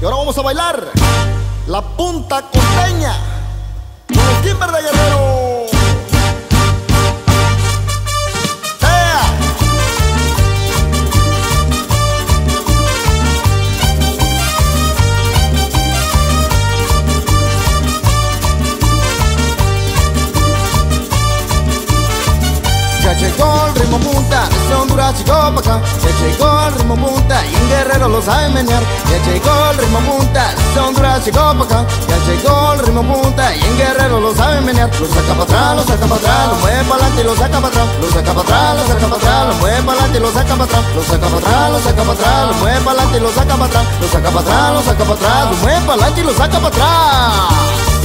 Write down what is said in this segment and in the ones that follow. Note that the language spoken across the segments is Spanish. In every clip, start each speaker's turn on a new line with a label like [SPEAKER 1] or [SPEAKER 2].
[SPEAKER 1] Y ahora vamos a bailar la punta costeña con el timber de Guerrero. Ritmo punta, desde Honduras llegó pa' acá Ya llegó el ritmo punta y en Guerrero lo saben menear Ya llegó el ritmo punta, desde Honduras llegó pa' acá Ya llegó el ritmo punta y en Guerrero lo saben menear Lo saca para atrás, lo saca para atrás, lo mueve para adelante y lo saca para atrás Lo saca para atrás, lo saca para atrás, lo mueve para adelante y lo saca para atrás Lo saca para atrás, lo saca para atrás, lo mueve para adelante y lo saca para atrás Lo saca para atrás, lo saca para atrás, lo mueve para adelante y lo saca para atrás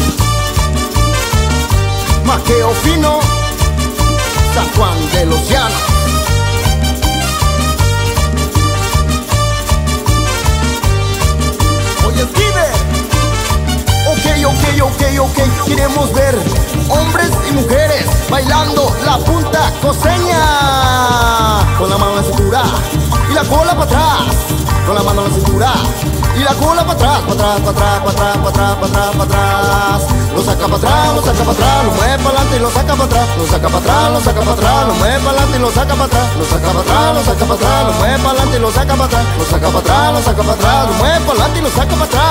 [SPEAKER 1] Ok, ok. Queremos ver hombres y mujeres bailando la punta coseña. Con la mano en la cintura y la cola para atrás. Con la mano en la cintura y la cola para atrás, para atrás, para atrás, para atrás, para atrás, para atrás. Lo saca para atrás, lo saca para atrás, lo mueve para adelante y lo saca para atrás. Lo saca para atrás, lo saca para atrás, lo mueve para adelante y lo saca para atrás. Lo saca para atrás, lo saca para atrás, lo mueve para adelante y lo saca para atrás. Lo saca para atrás, lo saca para atrás, lo mueve adelante y lo saca para atrás.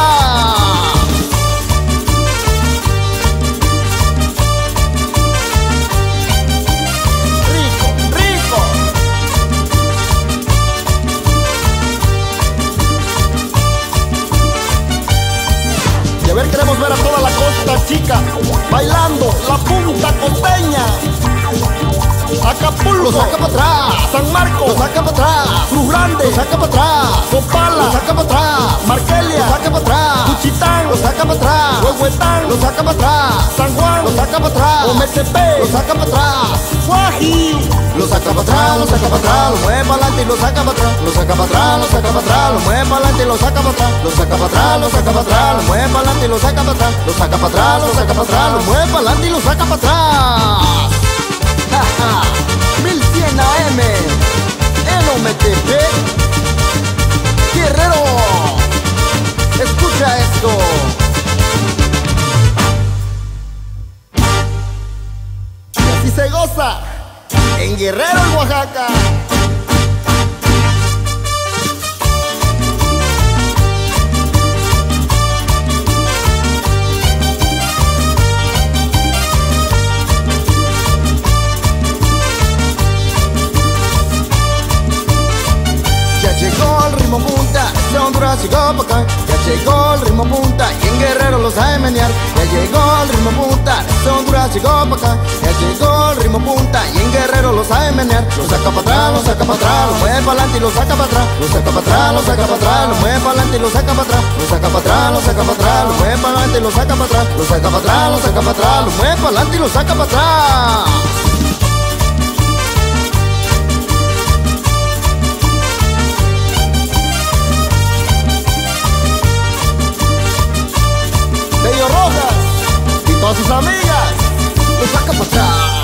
[SPEAKER 1] Queremos ver a toda la costa chica bailando la punta costeña. Acapulco, lo saca para atrás. San Marcos, lo saca para atrás. Cruz Grande, lo saca para atrás. Copala, lo saca para atrás. Marquelia, lo saca para atrás. Cuchitán, lo saca para atrás. Huehuetán, lo saca para atrás. San Juan, para atrás. Ometepe, lo saca para atrás. Guaji, lo saca para atrás, lo saca para atrás. Lo mueve para adelante y lo saca para atrás. Lo saca para atrás, lo saca para atrás. Lo mueve para adelante y lo saca para atrás. Lo saca para atrás, lo saca para atrás. Lo mueve para adelante y lo saca para atrás. Lo saca para atrás, lo saca para atrás. Lo mueve para adelante y lo saca para atrás. Se goza en Guerrero, en Oaxaca. Ya llegó el ritmo punta, de Honduras llegó pa' acá Ya llegó el ritmo punta y en Guerrero lo sabe menear el ritmo punta, de Honduras llegó pa' acá Ya llegó el ritmo punta y en Guerrero lo sabe menear Lo saca para atrás, lo saca para atrás, lo mueve para adelante y lo saca para atrás Lo saca para atrás, lo saca para atrás, lo mueve para adelante y lo saca para atrás Lo saca para atrás, lo saca para atrás, lo mueve para adelante y lo saca para atrás Lo saca para atrás, lo saca para atrás, lo mueve para adelante y lo saca para atrás sus amigas lo saca para atrás.